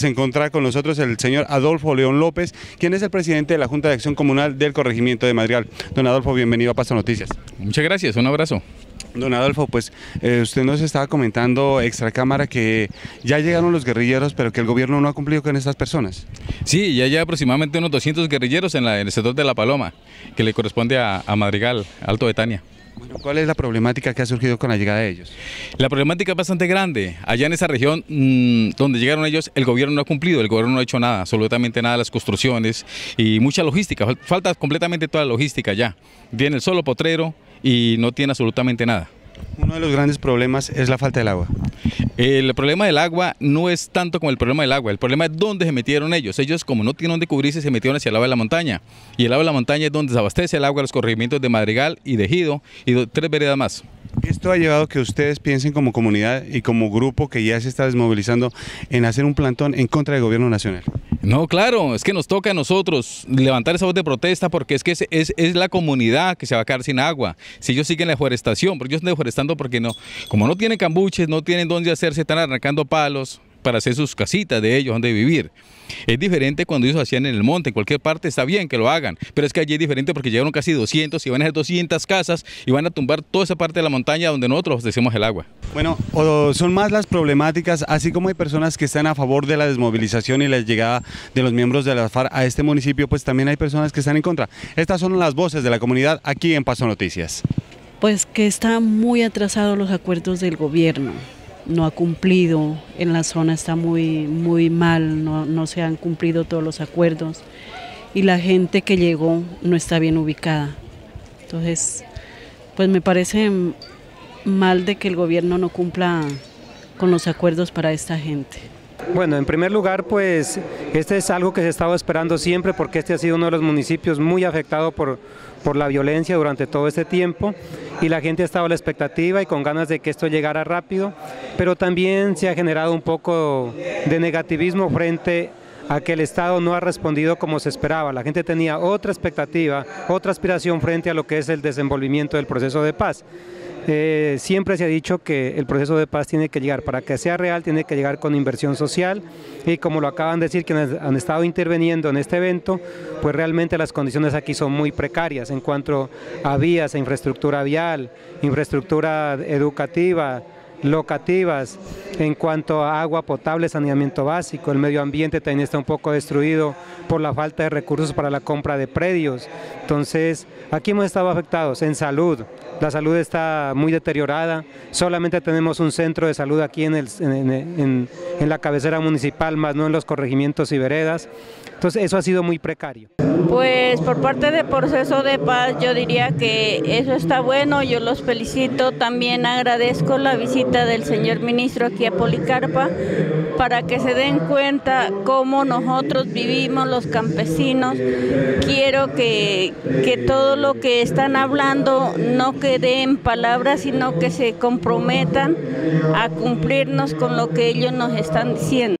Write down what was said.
se encuentra con nosotros el señor Adolfo León López, quien es el presidente de la Junta de Acción Comunal del Corregimiento de Madrigal. Don Adolfo, bienvenido a Paso Noticias. Muchas gracias, un abrazo. Don Adolfo, pues eh, usted nos estaba comentando extra cámara que ya llegaron los guerrilleros, pero que el gobierno no ha cumplido con estas personas. Sí, ya hay aproximadamente unos 200 guerrilleros en, la, en el sector de La Paloma, que le corresponde a, a Madrigal, Alto Betania. Bueno, ¿Cuál es la problemática que ha surgido con la llegada de ellos? La problemática es bastante grande. Allá en esa región mmm, donde llegaron ellos, el gobierno no ha cumplido, el gobierno no ha hecho nada, absolutamente nada, las construcciones y mucha logística. Falta completamente toda la logística ya. Viene el solo potrero y no tiene absolutamente nada. Uno de los grandes problemas es la falta del agua. El problema del agua no es tanto como el problema del agua, el problema es dónde se metieron ellos. Ellos como no tienen dónde cubrirse se metieron hacia el lado de la montaña. Y el lado de la montaña es donde se abastece el agua los corregimientos de Madrigal y de Ejido y tres veredas más. Esto ha llevado a que ustedes piensen como comunidad y como grupo que ya se está desmovilizando en hacer un plantón en contra del gobierno nacional. No, claro, es que nos toca a nosotros levantar esa voz de protesta porque es que es, es, es, la comunidad que se va a quedar sin agua. Si ellos siguen la deforestación, porque ellos están deforestando porque no, como no tienen cambuches, no tienen dónde hacerse, están arrancando palos para hacer sus casitas de ellos, donde vivir. Es diferente cuando ellos hacían en el monte, en cualquier parte está bien que lo hagan, pero es que allí es diferente porque llegaron casi 200 y van a ser 200 casas y van a tumbar toda esa parte de la montaña donde nosotros abastecemos el agua. Bueno, son más las problemáticas, así como hay personas que están a favor de la desmovilización y la llegada de los miembros de la FARC a este municipio, pues también hay personas que están en contra. Estas son las voces de la comunidad aquí en Paso Noticias. Pues que están muy atrasados los acuerdos del gobierno no ha cumplido, en la zona está muy, muy mal, no, no, se han cumplido todos los acuerdos y la gente que llegó no está bien ubicada. Entonces, pues me parece mal de que el gobierno no cumpla con los acuerdos para esta gente. Bueno, en primer lugar, pues este es algo que se estaba esperando siempre porque este ha sido uno de los municipios muy afectado por, por la violencia durante todo este tiempo y la gente ha estado a la expectativa y con ganas de que esto llegara rápido, pero también se ha generado un poco de negativismo frente a que el Estado no ha respondido como se esperaba. La gente tenía otra expectativa, otra aspiración frente a lo que es el desenvolvimiento del proceso de paz. Eh, siempre se ha dicho que el proceso de paz tiene que llegar, para que sea real tiene que llegar con inversión social y como lo acaban de decir quienes han estado interviniendo en este evento, pues realmente las condiciones aquí son muy precarias en cuanto a vías, a infraestructura vial, infraestructura educativa, locativas, en cuanto a agua potable, saneamiento básico, el medio ambiente también está un poco destruido por la falta de recursos para la compra de predios. Entonces, aquí hemos estado afectados en salud, la salud está muy deteriorada, solamente tenemos un centro de salud aquí en, el, en, en, la cabecera municipal, más no en los corregimientos y veredas, entonces eso ha sido muy precario. Pues por parte del proceso de paz yo diría que eso está bueno, yo los felicito, también agradezco la del señor ministro aquí a Policarpa para que se den cuenta cómo nosotros vivimos los campesinos. Quiero que, que todo lo que están hablando no quede en palabras, sino que se comprometan a cumplirnos con lo que ellos nos están diciendo.